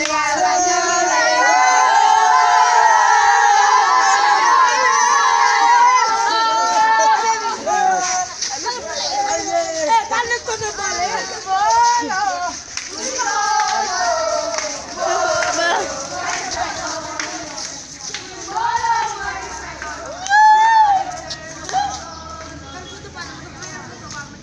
everybody.